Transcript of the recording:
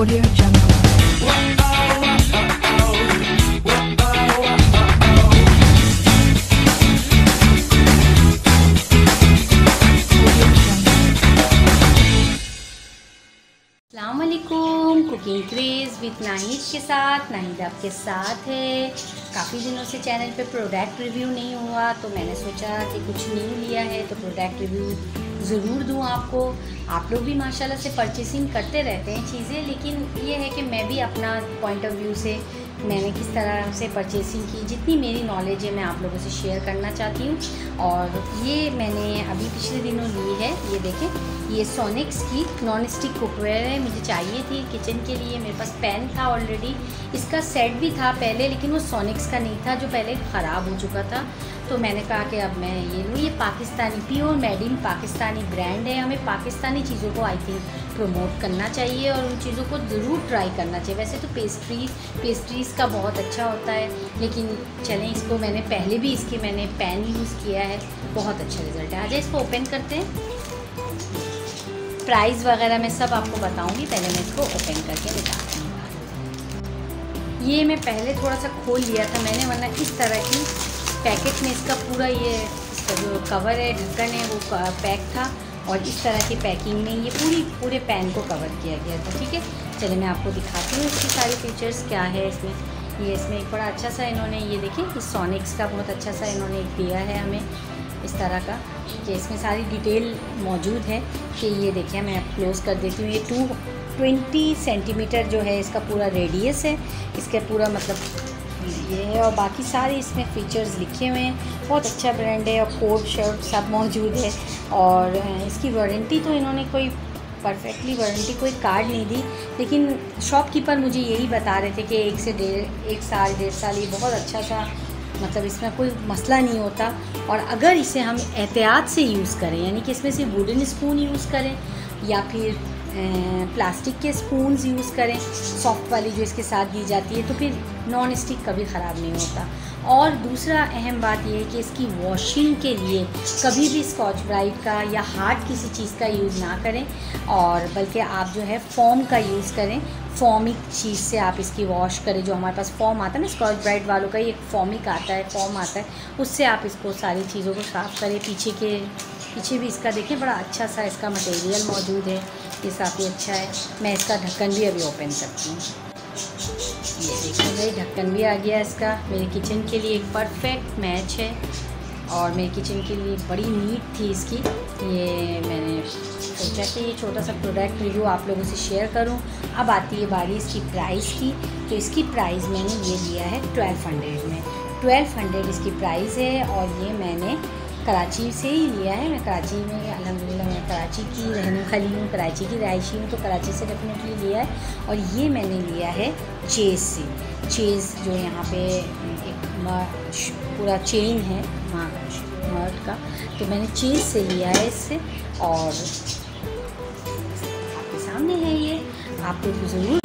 Audio Jungle. Cooking craze with Nahid के साथ नाहिद आपके साथ है काफ़ी दिनों से चैनल पे प्रोडक्ट रिव्यू नहीं हुआ तो मैंने सोचा कि कुछ न्यू लिया है तो प्रोडक्ट रिव्यू ज़रूर दूँ आपको। आप लोग भी माशाल्लाह से परचेसिंग करते रहते हैं चीज़ें, लेकिन ये है कि मैं भी अपना पॉइंट ऑफ़ व्यू से मैंने किस तरह से परचेसिंग की, जितनी मेरी नॉलेज है मैं आप लोगों से शेयर करना चाहती हूँ। और ये मैंने अभी पिछले दिनों ली है, ये देखें, ये सोनिक्स की नॉन स्टिक कुकवेयर है, मुझे चाहिए थी किचन के लिए, मेरे पास पैन था ऑलरेडी इसका सेट भी था पहले, लेकिन वो सोनिक्स का नहीं था, जो पहले ख़राब हो चुका था। तो मैंने कहा कि अब मैं ये लूँ, ये Pakistani pure made in Pakistani brand है, हमें पाकिस्तानी चीज़ों को आई थिंक प्रमोट करना चाहिए और उन चीज़ों को ज़रूर ट्राई करना चाहिए। वैसे तो पेस्ट्रीज पेस्ट्रीज़ का बहुत अच्छा होता है, लेकिन चलें इसको मैंने पहले भी इसके मैंने पैन यूज़ किया है। बहुत अच्छा रिज़ल्ट है। आ जाए इसको ओपन करते हैं। प्राइस वगैरह मैं सब आपको बताऊँगी। पहले मैं इसको ओपन करके दिखाती हूँ। ये मैं पहले थोड़ा सा खोल लिया था मैंने, वरना इस तरह की पैकेट में इसका पूरा ये, इसका जो कवर है, ढक्कन है, वो पैक था। और इस तरह की पैकिंग में ये पूरी, पूरे पैन को कवर किया गया था, ठीक है? चलिए मैं आपको दिखाती हूँ इसकी सारी फीचर्स क्या है इसमें। ये इसमें एक बड़ा अच्छा सा इन्होंने ये देखिए कि सोनिक्स का बहुत अच्छा सा इन्होंने एक दिया है हमें इस तरह का, कि इसमें सारी डिटेल मौजूद है कि ये देखिए मैं आप क्लोज़ कर देती हूँ। ये टू ट्वेंटी सेंटीमीटर जो है इसका पूरा रेडियस है। इसका पूरा मतलब ये है और बाकी सारे इसमें फ़ीचर्स लिखे हुए हैं। बहुत अच्छा ब्रांड है और कोट शर्ट सब मौजूद है। और इसकी वारंटी तो इन्होंने कोई परफेक्टली वारंटी कोई कार्ड नहीं दी। लेकिन शॉपकीपर मुझे यही बता रहे थे कि एक से डेढ़, एक साल, डेढ़ साल ये बहुत अच्छा सा मतलब इसमें कोई मसला नहीं होता। और अगर इसे हम एहतियात से यूज़ करें, यानी कि इसमें से वुडन स्पून यूज़ करें, या फिर प्लास्टिक के स्पून्स यूज़ करें, सॉफ्ट वाली जो इसके साथ दी जाती है तो फिर नॉन स्टिक कभी ख़राब नहीं होता। और दूसरा अहम बात यह है कि इसकी वॉशिंग के लिए कभी भी स्कॉच ब्राइट का या हार्ड किसी चीज़ का यूज़ ना करें, और बल्कि आप जो है फॉर्म का यूज़ करें। फॉर्मिक चीज़ से आप इसकी वॉश करें, जो हमारे पास फॉर्म आता है ना स्कॉच ब्राइट वालों का ही एक फॉर्मिक आता है फॉर्म आता है, उससे आप इसको सारी चीज़ों को साफ़ करें, पीछे के पीछे भी इसका देखें बड़ा अच्छा सा इसका मटेरियल मौजूद है। ये काफ़ी अच्छा है। मैं इसका ढक्कन भी अभी ओपन करती हूँ। ये देखिए भाई, ढक्कन भी आ गया इसका। मेरे किचन के लिए एक परफेक्ट मैच है। और मेरे किचन के लिए बड़ी नीट थी इसकी। ये मैंने सोचा कि ये छोटा सा प्रोडक्ट रिव्यू आप लोगों से शेयर करूँ। अब आती है बारी इसकी प्राइस की। तो इसकी प्राइस मैंने ये लिया है ट्वेल्व हंड्रेड में। ट्वेल्व हंड्रेड इसकी प्राइस है और ये मैंने कराची से ही लिया है। मैं कराची में अलहमदिल्ला मैं कराची की रहने खाली हूँ, कराची की रहायशी हूँ तो कराची से डेफिनेटली लिया है। और ये मैंने लिया है चेज़ से। चेज़ जो यहाँ पे, एक पूरा चेन है मर्ट का। तो मैंने चेज़ से लिया है इससे। और आपके सामने है ये। आपको लोग ज़रूर